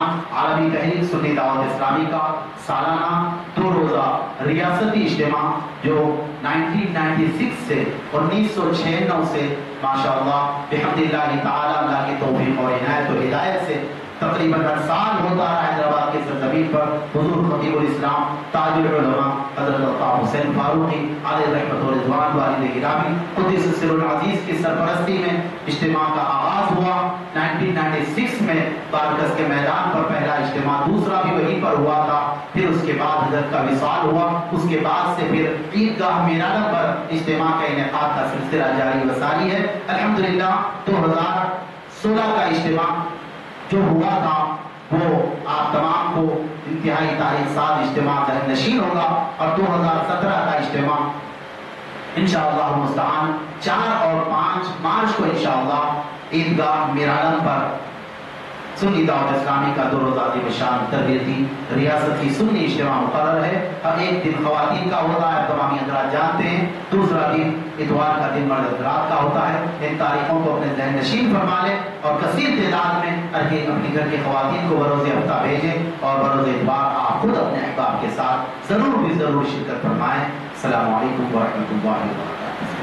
عربی تحریک سنی دعوت اسلامی کا سالانہ دو روزہ ریاستی اجتماع جو 1996 سے 1996 سے ماشاءاللہ بحمد اللہ تعالی اللہ کی توفیق اور عنایت و ہدایت سے تقریباً ہر سال ہوتا رہا ہے۔ کی پر حضور خطیب الاسلام تاج العلماء، حضرت اللہ حسین فاروقی علیہ رحمت و رضوان، والد گرامی قدس سر العزیز کی سرپرستی میں اجتماع کا آغاز ہوا۔ 1996 میں بارکس کے میدان پر پہلا اجتماع دوسرا بھی وہیں پر ہوا تھا۔ پھر اس کے بعد حضرت کا وصال ہوا۔ اس کے بعد سے پھر عیدگاہ میرانہ پر اجتماع کا انعقاد کا سلسلہ جاری و ساری ہے۔ الحمدللہ، دو ہزار سولہ کا اجتماع جو ہوا تھا وہ آپ تمام کو انتہائی تاریخ سال اجتماع ذہن نشین ہوگا اور دو ہزار سترہ کا اجتماع انشاءاللہ مستعان چار اور پانچ مارچ کو انشاءاللہ عیدگاہ میرانم پر سنی دعوت اسلامی کا دو روزہ عظیم شان تربیتی ریاستی سنی اجتماع مقرر ہے اب ایک دن خواتین کا ہوتا ہے، تمامی حضرات جانتے ہیں دوسرا دن اتوار کا دن مرد رات کا ہوتا ہے۔ ان تاریخوں کو اپنے ذہن نشین فرما لیں اور کثیر تعداد میں اپنی گھر کی خواتین کو بروز ہفتہ بھیجیں اور بروز اتوار آپ خود اپنے احباب کے ساتھ ضرور بھی ضرور شرکت فرمائیں۔ السلام علیکم ورحمۃ اللہ وبرکاتہ۔